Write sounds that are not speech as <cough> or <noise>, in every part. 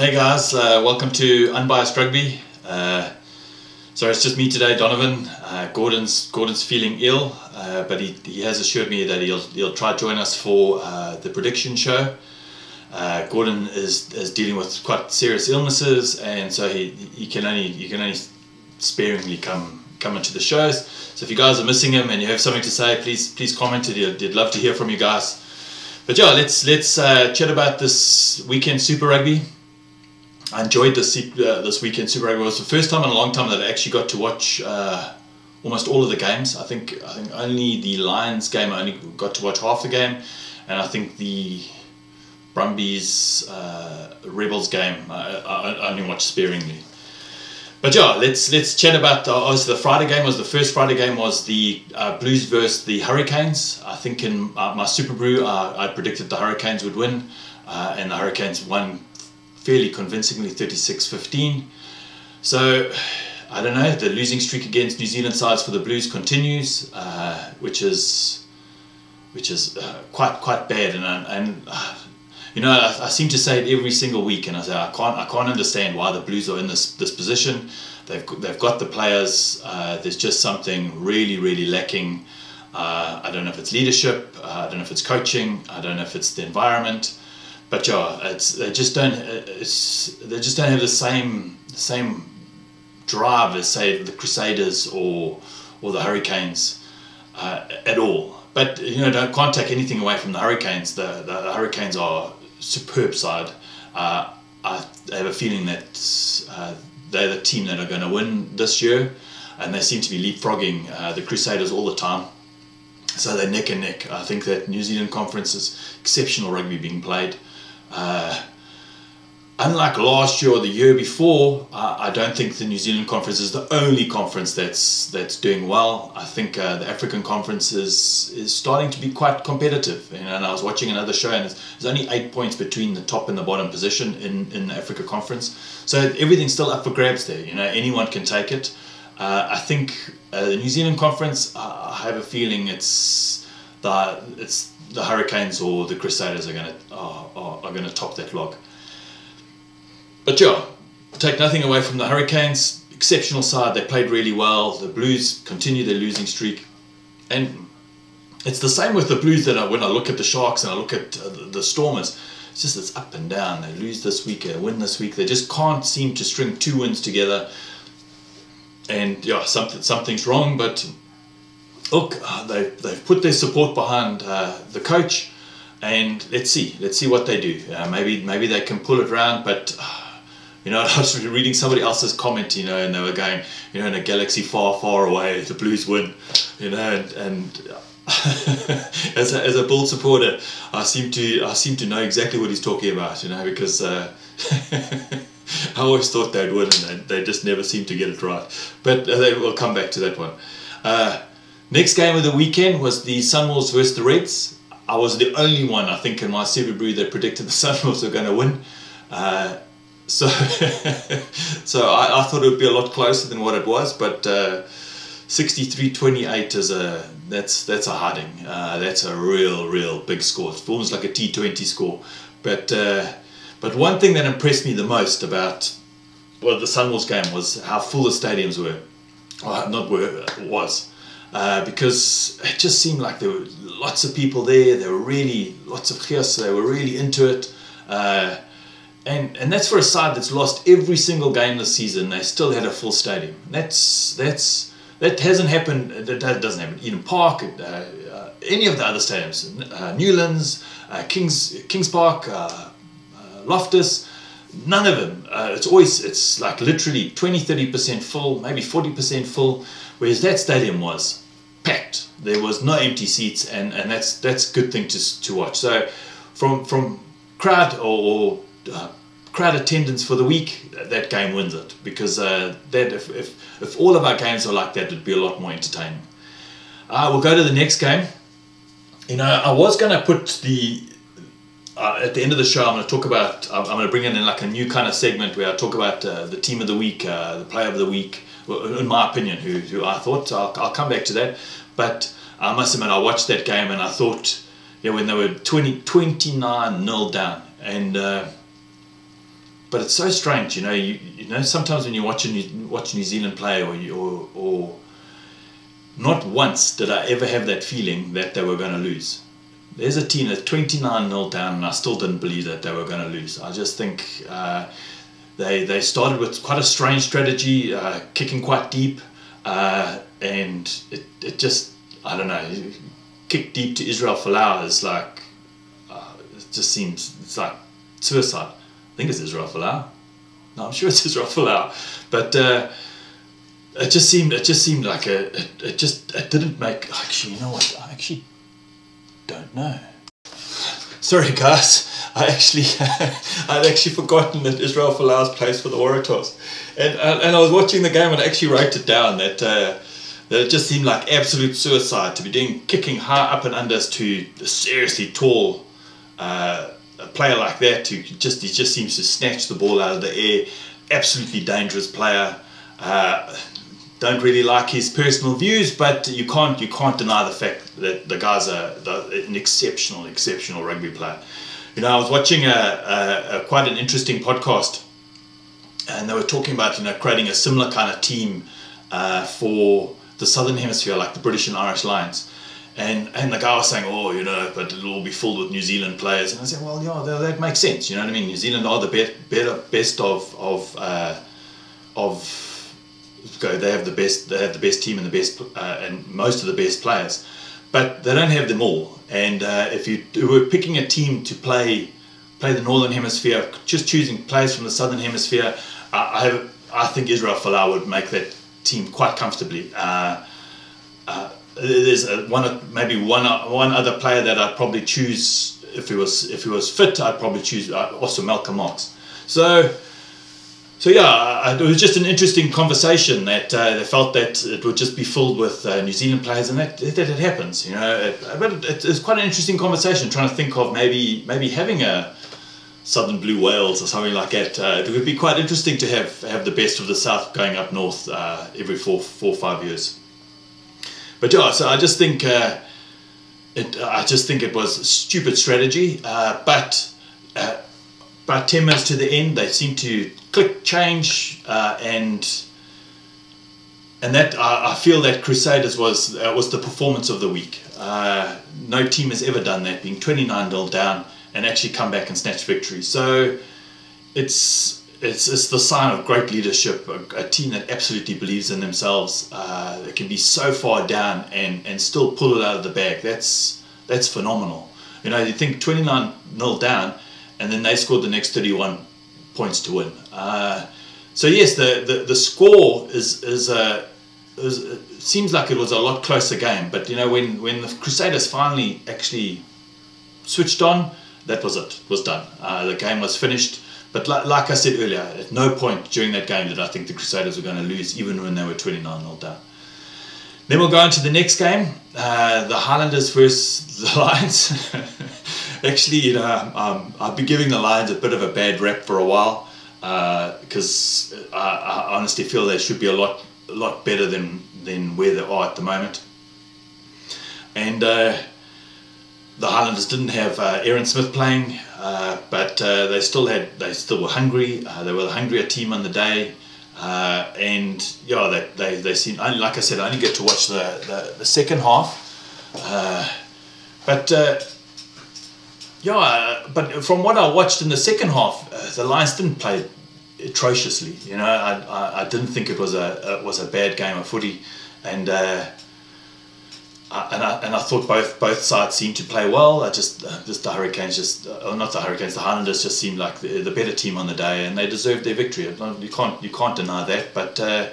Hey guys, uh, welcome to Unbiased Rugby. Uh, sorry, it's just me today, Donovan. Uh, Gordon's Gordon's feeling ill, uh, but he, he has assured me that he'll he'll try to join us for uh, the prediction show. Uh, Gordon is, is dealing with quite serious illnesses, and so he, he can only you can only sparingly come come into the shows. So if you guys are missing him and you have something to say, please please comment it. He'd, he'd love to hear from you guys. But yeah, let's let's chat about this weekend Super Rugby. I enjoyed this uh, this weekend Super Rugby. It was the first time in a long time that I actually got to watch uh, almost all of the games. I think I think only the Lions game I only got to watch half the game, and I think the Brumbies uh, Rebels game I, I, only watched sparingly. But yeah, let's let's chat about the, obviously the Friday game was the first Friday game was the uh, Blues versus the Hurricanes. I think in uh, my Superbru uh, I predicted the Hurricanes would win, and the Hurricanes won fairly convincingly 36-15. So I don't know. The losing streak against New Zealand sides for the Blues continues, uh, which is which is uh, quite quite bad. And and uh, you know I, I, seem to say it every single week, and I say I can't I can't understand why the Blues are in this this position. They've they've got the players. Uh, there's just something really really lacking. Uh, I don't know if it's leadership. Uh, I don't know if it's coaching. I don't know if it's the environment but yeah, it's they just don't it's they just don't have the same same drive as say the Crusaders or or the Hurricanes uh, at all. But you know, don't can't take anything away from the Hurricanes. The the, the Hurricanes are superb side. Uh, I have a feeling that uh, they're the team that are going to win this year, and they seem to be leapfrogging uh, the Crusaders all the time. So they're neck and neck. I think that New Zealand Conference is exceptional rugby being played. Uh, unlike last year or the year before, I don't think the New Zealand conference is the only conference that's that's doing well. I think uh, the African conference is is starting to be quite competitive. Know, and I was watching another show, and there's only eight points between the top and the bottom position in in the Africa conference. So everything's still up for grabs there. You know, anyone can take it. Uh, I think uh, the New Zealand conference. I have a feeling it's the it's the Hurricanes or the Crusaders are going to are, are, are going to top that log. But yeah, take nothing away from the Hurricanes. Exceptional side. They played really well. The Blues continue their losing streak, and it's the same with the Blues that I, when I look at the Sharks and I look at uh, the, the Stormers. It's just it's up and down. They lose this week, they win this week. They just can't seem to string two wins together. And yeah, something something's wrong. But look, uh, they, they've put their support behind uh, the coach, and let's see, let's see what they do. Uh, maybe maybe they can pull it around, but uh, you know, <laughs> I was reading somebody else's comment, you know, and they were going, you know, in a galaxy far, far away, the Blues win, you know, and, and <laughs> as a, as a bull supporter, I seem to I seem to know exactly what he's talking about, you know, because. Uh, <laughs> I always thought they'd win, and they, they just never seem to get it right. But uh, they will come back to that one. Uh, Next game of the weekend was the Sunwolves versus the Reds. I was the only one, I think, in my Superbru that predicted the <laughs> Sunwolves were going to win. Uh, so, <laughs> so I, I, thought it would be a lot closer than what it was, but uh, 63-28 is a that's that's a hiding. Uh, that's a real, real big score. It's almost like a T20 score. But uh, but one thing that impressed me the most about well the Sunwolves game was how full the stadiums were. Well, not were was uh, because it just seemed like there were lots of people there. There were really lots of chaos. They were really into it. Uh, and and that's for a side that's lost every single game this season. They still had a full stadium. That's that's that hasn't happened. That doesn't happen. Eden Park, uh, uh, any of the other stadiums, uh, Newlands, uh, Kings Kings Park, Loftus. None of them. it's always it's like literally 20, 30 percent full, maybe 40 percent full. Whereas that stadium was packed. There was no empty seats, and, and that's that's a good thing to, to watch. So, from from crowd or, or uh, crowd attendance for the week, that game wins it because uh, that if, if if all of our games are like that, it'd be a lot more entertaining. Uh, we'll go to the next game. You know, I was going to put the uh, at the end of the show, I'm going to talk about. I'm, going to bring in like a new kind of segment where I talk about uh, the team of the week, uh, the player of the week, in my opinion, who, who I thought. I'll, I'll come back to that. But I must admit, I watched that game and I thought, yeah, when they were 20, 29 nil down, and uh, but it's so strange, you know. You you know sometimes when you watch New, watch New Zealand play, or you, or or not once did I ever have that feeling that they were going to lose. There's a team that's 29 0 down, and I still didn't believe that they were going to lose. I just think uh, they they started with quite a strange strategy, uh, kicking quite deep, uh, and it, it just I don't know, kick deep to Israel Folau is like uh, it just seems it's like suicide I think it's Israel Folau. No, I'm sure it's <laughs> Israel Folau. But uh, it just seemed it just seemed like a it, it just it didn't make actually you know what I actually don't know. Sorry guys, I actually <laughs> I'd actually forgotten that Israel Folau's plays for the Waratahs, and uh, and I was watching the game and I actually wrote it down that. Uh, that it just seemed like absolute suicide to be doing kicking high up and unders to the seriously tall uh, a player like that who just he just seems to snatch the ball out of the air. Absolutely dangerous player. Uh, don't really like his personal views, but you can't you can't deny the fact that the guy's a, the, an exceptional exceptional rugby player. You know, I was watching a, a, a, quite an interesting podcast, and they were talking about you know creating a similar kind of team uh, for the Southern Hemisphere, like the British and Irish Lions. And, and the guy was saying, oh, you know, but it'll all be filled with New Zealand players. And I said, well, yeah, that, that makes sense. You know what I mean? New Zealand are the be- better, best of of uh, of go. They have the best. They have the best team and the best uh, and most of the best players, but they don't have them all. And uh, if you were picking a team to play play the Northern Hemisphere, just choosing players from the Southern Hemisphere, I have, I think Israel Folau would make that team quite comfortably. Uh, uh, there's a, one maybe one one other player that I'd probably choose if he was if he was fit. I'd probably choose uh, also Malcolm Marx. So. So yeah, it was just an interesting conversation that uh, they felt that it would just be filled with uh, New Zealand players, and that that it happens, you know. But it, it's quite an interesting conversation, trying to think of maybe maybe having a Southern Blue Wales or something like that. Uh, it would be quite interesting to have have the best of the South going up north uh, every four four five years but yeah, so I just think uh, it. I just think it was stupid strategy. Uh, but about ten minutes to the end, they seemed to click, change, uh, and and that I, I, feel that Crusaders was uh, was the performance of the week. Uh, no team has ever done that, being twenty nine 0 down and actually come back and snatch victory. So it's it's, it's the sign of great leadership, a, a team that absolutely believes in themselves. Uh, can be so far down and, and still pull it out of the bag. That's that's phenomenal. You know, you think 29 0 down, and then they scored the next 31 points to win. Uh, so yes, the, the, the score is is a is, it seems like it was a lot closer game. But you know, when when the Crusaders finally actually switched on, that was it. Was done. Uh, the game was finished. But like, like I said earlier, at no point during that game did I think the Crusaders were going to lose, even when they were 29 0 down. Then we'll go on to the next game, uh, the Highlanders versus the <laughs> Lions. Actually, you know, um, I've been giving the Lions a bit of a bad rep for a while because uh, I, I, honestly feel they should be a lot, a lot better than than where they are at the moment. And uh, the Highlanders didn't have uh, Aaron Smith playing, uh, but uh, they still had they still were hungry. Uh, they were the hungrier team on the day, uh, and yeah, they they they seem like I said, I only get to watch the the, the second half, uh, but. Yeah, but from what I watched in the second half, the Lions didn't play atrociously. You know, I, I, I, didn't think it was a it was a bad game of footy, and uh, and I and I thought both both sides seemed to play well. I just uh, just the Hurricanes just uh, not the Hurricanes the Highlanders just seemed like the, the better team on the day, and they deserved their victory. You can't you can't deny that, but. Uh,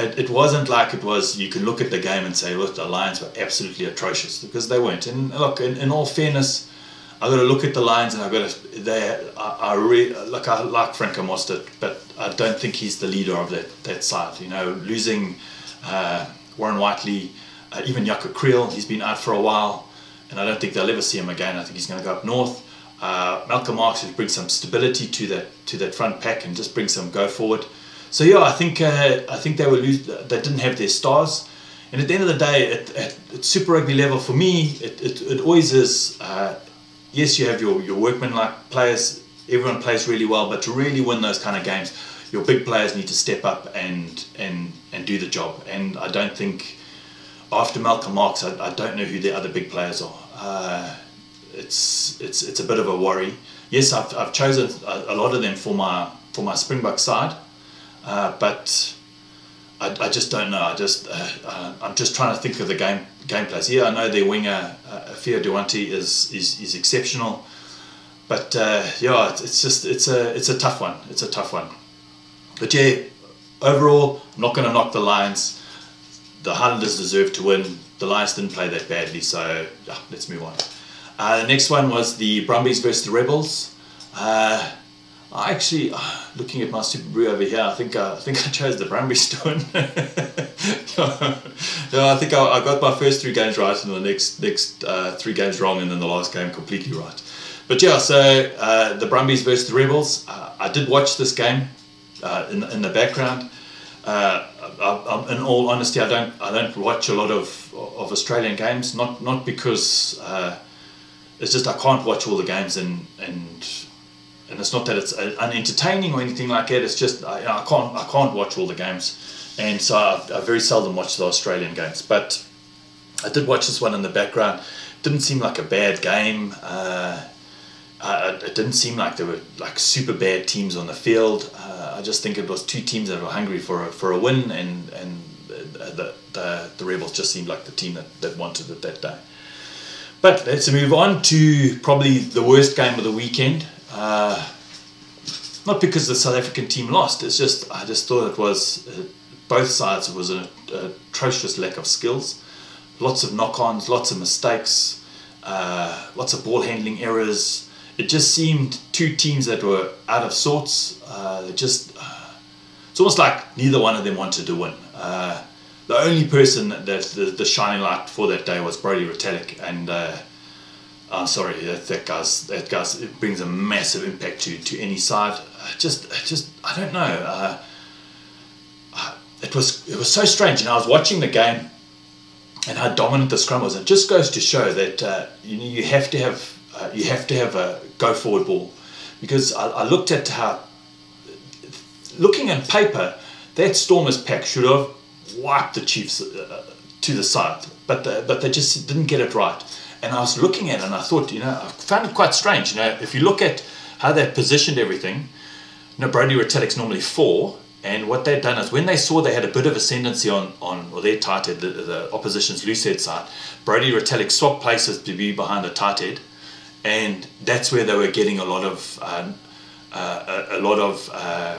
it, it wasn't like it was. You can look at the game and say, "Look, the Lions were absolutely atrocious," because they weren't. And look, in, in all fairness, I got to look at the lines and I've got to. They, I, like. I like Franco Mostert, but I don't think he's the leader of that that side. You know, losing uh, Warren Whiteley, uh, even Jaco Kriel, he's been out for a while, and I don't think they'll ever see him again. I think he's going to go up north. Uh, Malcolm Marx will bring some stability to that to that front pack and just bring some go forward. So yeah, I think uh, I think they will lose. They didn't have their stars, and at the end of the day, at, at, at Super Rugby level, for me, it, it, it always is. Uh, yes, you have your your workman like players everyone plays really well, but to really win those kind of games, your big players need to step up and and and do the job. And I don't think after Malcolm Marx, I, I don't know who the other big players are. Uh, it's it's it's a bit of a worry. Yes, I've, I've chosen a, a lot of them for my for my Springbok side, uh, but I, I just don't know. I just uh, uh, I'm just trying to think of the game gameplays. Yeah, I know their winger uh, Fia Dyantyi is, is is exceptional, but uh, yeah, it's, just it's a it's a tough one. It's a tough one. But yeah, overall, I'm not going to knock the Lions. The Highlanders deserve to win. The Lions didn't play that badly, so yeah, let's move on. Uh, the next one was the Brumbies versus the Rebels. Uh, I actually, uh, looking at my Superbru over here, I think uh, I think <laughs> I chose the Brumbies <laughs> to win. yeah, I think I, I, got my first three games right, and the next next uh, three games wrong, and then the last game completely right. But yeah, so uh, the Brumbies versus the Rebels. I did watch this game in in the background. I, I, in all honesty, I don't I don't watch a lot of of Australian games. Not not because it's just I can't watch all the games and and and it's not that it's unentertaining or anything like that. It's just I, I can't I can't watch all the games, and so I, I, very seldom watch the Australian games. But I did watch this one in the background. Didn't seem like a bad game. Uh, it didn't seem like there were like super bad teams on the field. Uh, I just think it was two teams that were hungry for a, for a win, and and the, the the Rebels just seemed like the team that, that wanted it that day. But let's move on to probably the worst game of the weekend. Uh, not because the South African team lost. It's just I just thought it was uh, both sides. It was an atrocious lack of skills, lots of knock-ons, lots of mistakes, uh, lots of ball handling errors. It just seemed two teams that were out of sorts. Uh, just uh, it's almost like neither one of them wanted to win. Uh, the only person that the, the shining light for that day was Brodie Retallick, and uh, uh, sorry, that, that guy's that guy's it brings a massive impact to, to any side. Just just I don't know. Uh, uh, it was it was so strange, and I was watching the game, and how dominant the scrum was. It just goes to show that uh, you you have to have uh, you have to have a go forward ball, because I, I looked at how looking at paper that Stormers pack should have wiped the Chiefs uh, to the side, but the, but they just didn't get it right. And I was looking at it and I thought, you know, I found it quite strange. You know, if you look at how they positioned everything, you know, Brodie Retallick's normally four, and what they'd done is when they saw they had a bit of ascendancy on, on or their tight head, the, the opposition's loose head side, Brodie Retallick swapped places to be behind the tight head, and that's where they were getting a lot of uh, uh, a, a, lot of uh,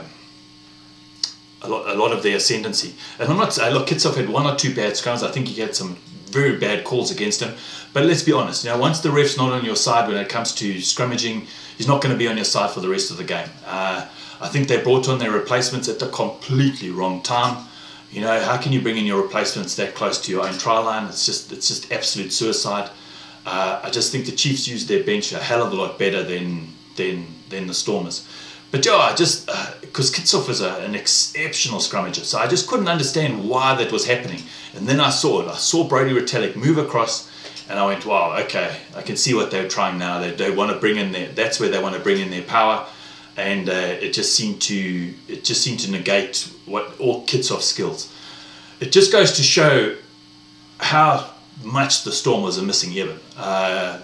a lot, a lot of their ascendancy. And I'm not saying, look, Kitshoff had one or two bad scrums. I think he had some very bad calls against him. But let's be honest, you know, once the ref's not on your side when it comes to scrummaging, he's not going to be on your side for the rest of the game. Uh, I think they brought on their replacements at the completely wrong time. You know, how can you bring in your replacements that close to your own try line? It's just, it's just absolute suicide. Uh, I just think the Chiefs used their bench a hell of a lot better than than than the Stormers. But yeah, I just because uh, Kitshoff is a, an exceptional scrummager, so I just couldn't understand why that was happening. And then I saw it. I saw Brodie Retallick move across, and I went, "Wow, okay, I can see what they're trying now. They, they want to bring in their. That's where they want to bring in their power." And uh, it just seemed to it just seemed to negate what all Kitshoff's skills. It just goes to show how much the Storm was a missing Eben. Uh,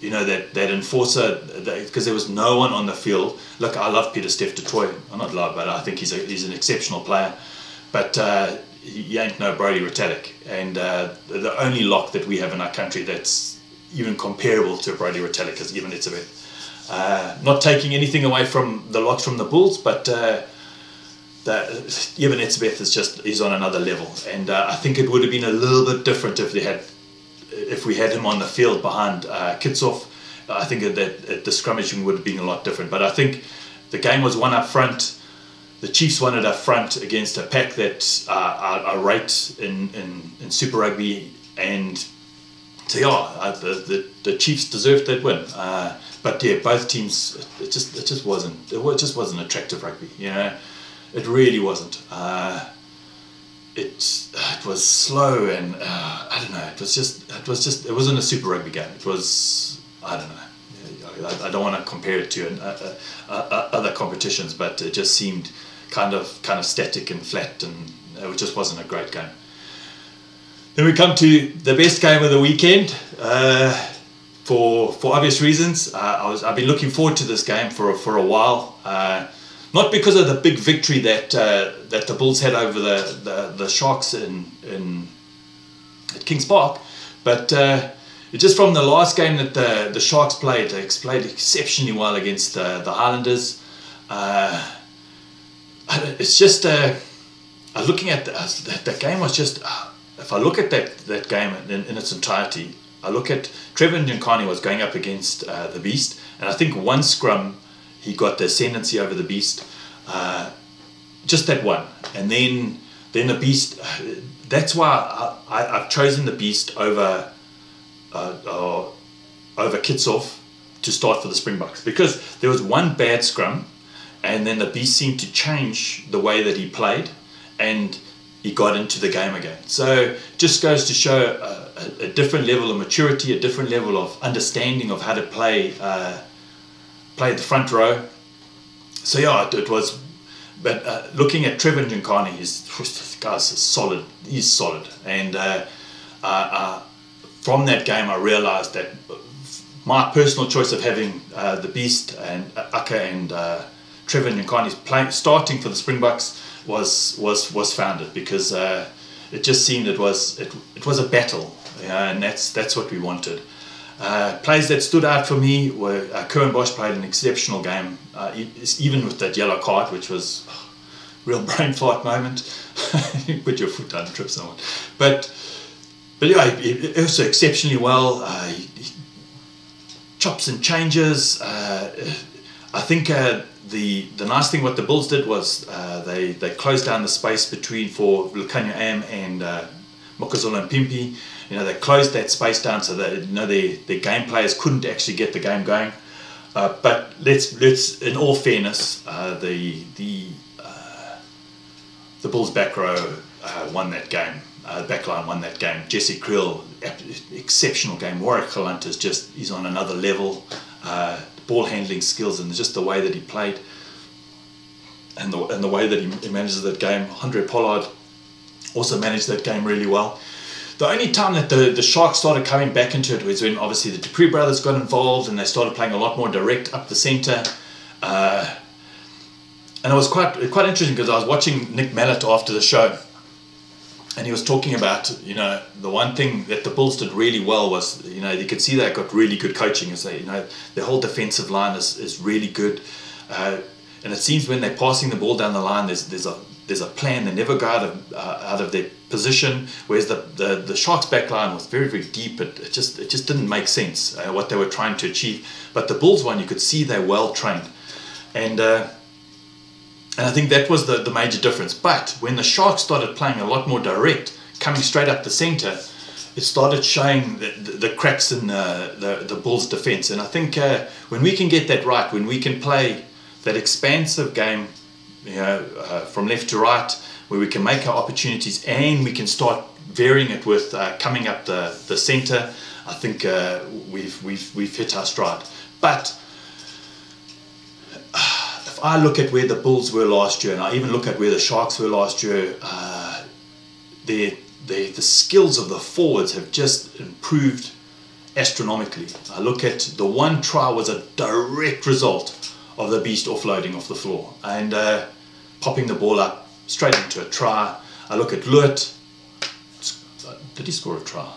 you know that that enforcer because there was no one on the field. Look, I love Pieter-Steph du Toit. I'm not love, but I think he's a, he's an exceptional player. But uh, he ain't no Brodie Retallick, and uh, the only lock that we have in our country that's even comparable to Brodie Retallick is Eben Etzebeth. Uh, not taking anything away from the locks from the Bulls, but uh, the, Eben Etzebeth is just is on another level, and uh, I think it would have been a little bit different if they had if we had him on the field behind uh, Kitshoff, I think that, that the scrummaging would have been a lot different. But I think the game was one up front. The Chiefs it up front against a pack that uh, are, are rate in, in, in Super Rugby, and so yeah, uh, the, the, the Chiefs deserved that win. Uh, but yeah, both teams, it just it just wasn't it just wasn't attractive rugby. You know, it really wasn't. Uh, it it was slow and uh, I don't know. It was just it was just it wasn't a super rugby game. It was I don't know. I, I don't want to compare it to an, uh, other competitions, but it just seemed kind of kind of static and flat, and it just wasn't a great game. Then we come to the best game of the weekend. Uh, for for obvious reasons, uh, I was I've been looking forward to this game for for a while. Uh, not because of the big victory that uh, that the Bulls had over the, the, the Sharks in in at Kings Park, but uh, just from the last game that the the Sharks played, they played exceptionally well against the the Highlanders. Uh, it's just uh, looking at the, that, that game was just if I look at that, that game in, in its entirety, I look at Trevor Nyakane was going up against uh, the Beast, and I think one scrum he got the ascendancy over the Beast, uh, just that one, and then then the Beast. Uh, that's why I, have chosen the Beast over uh, uh, over Kitshoff to start for the Springboks because there was one bad scrum, and then the Beast seemed to change the way that he played, and he got into the game again. So just goes to show a, a, different level of maturity, a different level of understanding of how to play uh, play the front row. So yeah, it, it was. But uh, looking at Trevor Nyakane, he's this guy's solid. He's solid, and uh, uh, uh, from that game, I realised that my personal choice of having uh, the Beast and Akker and Trevor Nyakane playing starting for the Springboks was was was founded because uh, it just seemed it was it, it was a battle, and that's that's what we wanted. Uh, plays that stood out for me were uh, Curwin Bosch played an exceptional game, uh, even with that yellow card, which was oh, real <laughs> brain fart moment. you <laughs> put your foot down and trip someone, but but yeah, it, also exceptionally well. Uh, he, he chops and changes. Uh, I think uh, the the nice thing what the Bulls did was uh, they they closed down the space between for Lukhanyo Am and uh, and Pimpi You know they closed that space down so that you know their their game players couldn't actually get the game going. Uh, but let's let's in all fairness, uh, the the uh, the Bulls back row uh, won that game. Uh, backline won that game. Jesse Kriel, exceptional game. Warwick Gelant is just he's on another level. Ball handling skills and just the way that he played and the, and the way that he, he manages that game. Andre Pollard also managed that game really well. The only time that the, the Sharks started coming back into it was when obviously the du Preez brothers got involved and they started playing a lot more direct up the centre. Uh, and it was quite quite interesting because I was watching Nick Mallett after the show he was talking about you know the one thing that the Bulls did really well was you know you could see they got really good coaching. As they you know the whole defensive line is, is really good. Uh, and it seems when they're passing the ball down the line there's there's a there's a plan. They never go out of uh, out of their position. Whereas the, the the Sharks back line was very very deep. It, it just it just didn't make sense uh, what they were trying to achieve. But the Bulls one you could see they're well trained. And uh, and I think that was the, the major difference. But when the Sharks started playing a lot more direct, coming straight up the centre, it started showing the, the, the cracks in the, the, the Bulls' defence. And I think uh, when we can get that right, when we can play that expansive game you know, uh, from left to right, where we can make our opportunities and we can start varying it with uh, coming up the, the centre, I think uh, we've, we've, we've hit our stride. But if I look at where the Bulls were last year, and I even look at where the Sharks were last year, uh, the the skills of the forwards have just improved astronomically. I look at the one try was a direct result of the beast offloading off the floor and uh, popping the ball up straight into a try. I look at Lewis. Did he score a try?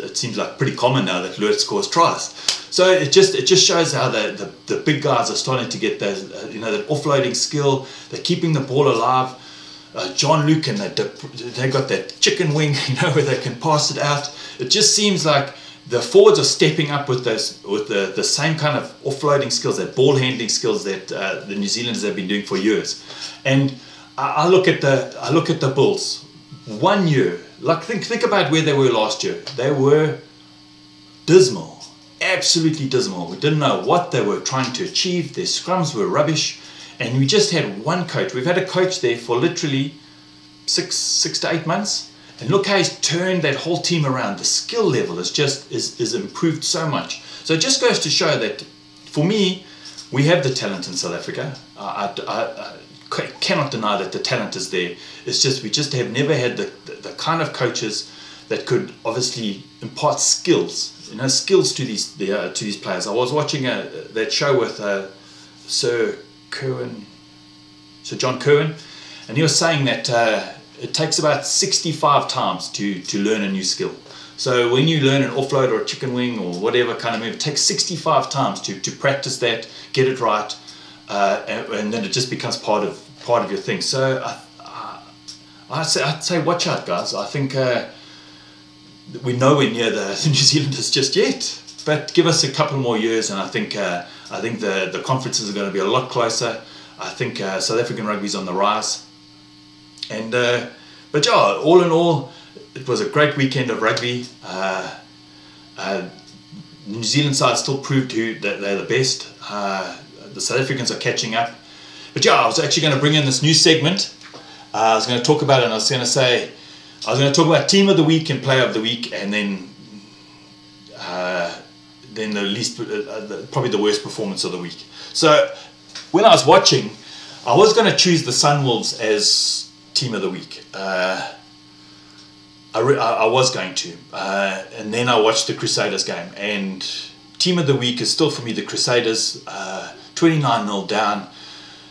It seems like pretty common now that Lewis scores tries. So it just it just shows how the, the, the big guys are starting to get those uh, you know that offloading skill. They're keeping the ball alive. Uh, Jean-Luc and they they got that chicken wing <laughs> you know where they can pass it out. It just seems like the forwards are stepping up with those with the, the same kind of offloading skills, that ball handling skills that uh, the New Zealanders have been doing for years. And I, I look at the I look at the Bulls. One year, like think think about where they were last year. They were dismal absolutely dismal. We didn't know what they were trying to achieve. Their scrums were rubbish. And we just had one coach. We've had a coach there for literally six, six to eight months. And look how he's turned that whole team around. The skill level is just is, is improved so much. So it just goes to show that for me, we have the talent in South Africa. I, I, I cannot deny that the talent is there. It's just we just have never had the, the, kind of coaches that could obviously impart skills, you know, skills to these the, uh, to these players. I was watching a, uh, that show with uh, Sir Kirwan, Sir John Kirwan, and he was saying that uh, it takes about 65 times to, to learn a new skill. So when you learn an offload or a chicken wing or whatever kind of move, it takes 65 times to, to practice that, get it right, uh, and, and, then it just becomes part of part of your thing. So I, I'd, say, I'd say watch out, guys. I think uh, we're nowhere near the, <laughs> New Zealanders just yet. But give us a couple more years, and I think uh, I think the, the conferences are going to be a lot closer. I think uh, South African rugby's on the rise. And uh, but yeah, all in all, it was a great weekend of rugby. Uh, uh, New Zealand side still proved who that they're the best. The South Africans are catching up. But yeah, I was actually going to bring in this new segment. Uh, I was going to talk about it. and I was going to say, I was going to talk about team of the week and player of the week, and then uh, then the least, uh, the, probably the worst performance of the week. So when I was watching, I was going to choose the Sunwolves as team of the week. Uh, I, I, was going to. Uh, and then I watched the Crusaders game. And team of the week is still for me the Crusaders. Uh, 29 0 down.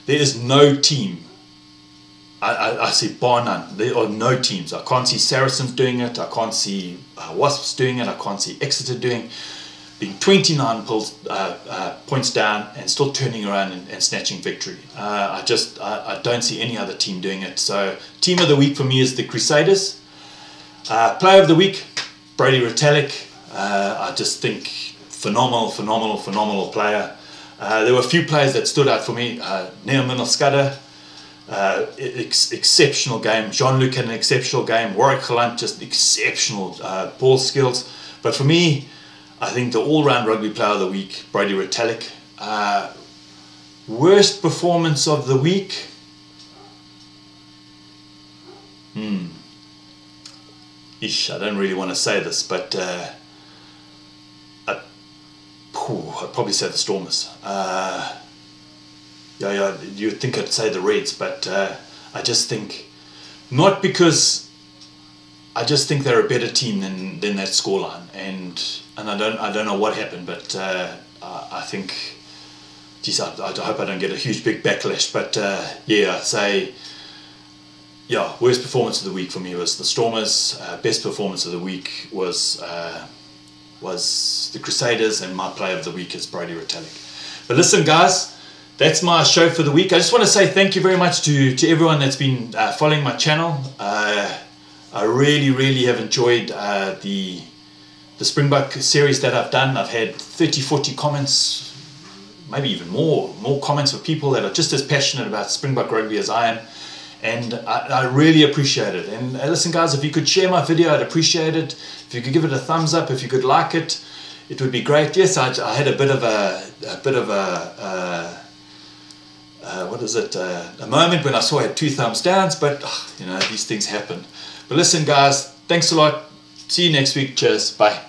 There is no team. I, I, I say bar none. There are no teams. I can't see Saracens doing it. I can't see uh, Wasps doing it. I can't see Exeter doing being 29 pulls, uh, uh, points down and still turning around and, and snatching victory. Uh, I just I, I, don't see any other team doing it. So team of the week for me is the Crusaders. Uh, player of the week, Brodie Retallick. Uh, I just think phenomenal, phenomenal, phenomenal player. There were a few players that stood out for me. Uh, Neo Miloskada, uh, ex- exceptional game. Jean-Luc had an exceptional game. Warwick Gelant, just exceptional uh, ball skills. But for me, I think the all-round rugby player of the week, Brodie Retallick. Uh, worst performance of the week. Hmm ish. I don't really want to say this, but uh, I, would probably say the Stormers. Uh, yeah, yeah, you'd think I'd say the Reds, but uh, I just think not because I just think they're a better team than, than that scoreline, and and I don't I don't know what happened, but uh, I, I think. Geez, I, I, hope I don't get a huge big backlash, but uh, yeah, I'd say yeah, worst performance of the week for me was the Stormers. Uh, best performance of the week was uh, was the Crusaders, and my play of the week is Brodie Retallick. But listen, guys, that's my show for the week. I just want to say thank you very much to to everyone that's been uh, following my channel. Uh, I really, really have enjoyed uh, the the Springbok series that I've done. I've had 30, 40 comments, maybe even more, more comments of people that are just as passionate about Springbok rugby as I am and I, I, really appreciate it. And uh, listen, guys, if you could share my video, I'd appreciate it. If you could give it a thumbs up, if you could like it, it would be great. Yes, I, I had a bit of a, a bit of a, uh, uh, what is it, uh, a moment when I saw I had two thumbs downs, but you know, these things happen. But listen, guys, thanks a lot. See you next week. Cheers. Bye.